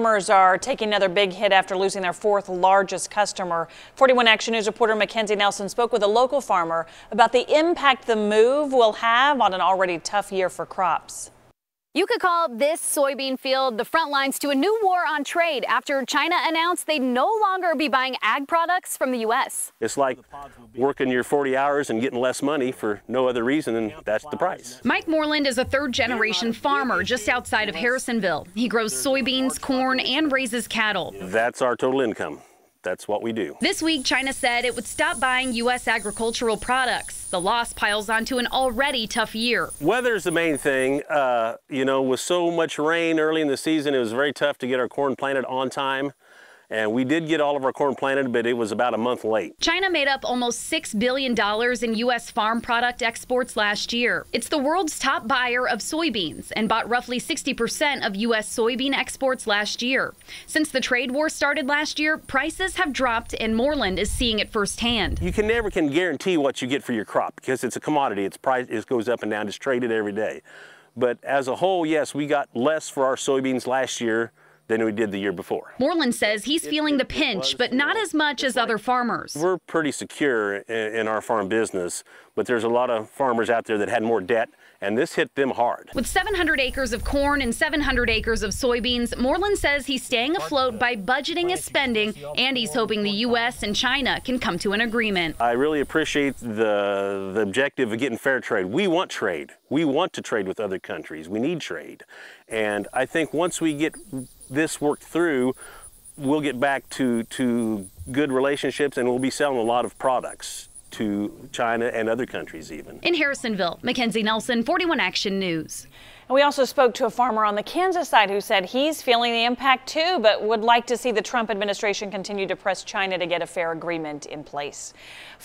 Farmers are taking another big hit after losing their fourth largest customer. 41 Action News reporter Mackenzie Nelson spoke with a local farmer about the impact the move will have on an already tough year for crops. You could call this soybean field the front lines to a new war on trade after China announced they'd no longer be buying ag products from the U.S. It's like working your 40 hours and getting less money for no other reason than that's the price. Mike Moreland is a third generation farmer just outside of Harrisonville. He grows soybeans, corn, and raises cattle. That's our total income that's what we do. This week, China said it would stop buying U.S. agricultural products. The loss piles onto an already tough year. Weather's the main thing. Uh, you know, with so much rain early in the season, it was very tough to get our corn planted on time. And we did get all of our corn planted, but it was about a month late. China made up almost $6 billion in U.S. farm product exports last year. It's the world's top buyer of soybeans and bought roughly 60% of U.S. soybean exports last year. Since the trade war started last year, prices have dropped, and Moreland is seeing it firsthand. You can never can guarantee what you get for your crop because it's a commodity. Its price it goes up and down. It's traded every day. But as a whole, yes, we got less for our soybeans last year than we did the year before. Moreland says he's feeling the pinch, but not as much as other farmers. We're pretty secure in our farm business, but there's a lot of farmers out there that had more debt and this hit them hard. With 700 acres of corn and 700 acres of soybeans, Moreland says he's staying afloat by budgeting his spending, and he's hoping the U.S. and China can come to an agreement. I really appreciate the, the objective of getting fair trade. We want trade. We want to trade with other countries. We need trade. And I think once we get this worked through, we'll get back to, to good relationships and we'll be selling a lot of products to China and other countries even. In Harrisonville, Mackenzie Nelson, 41 Action News. And we also spoke to a farmer on the Kansas side who said he's feeling the impact too, but would like to see the Trump administration continue to press China to get a fair agreement in place.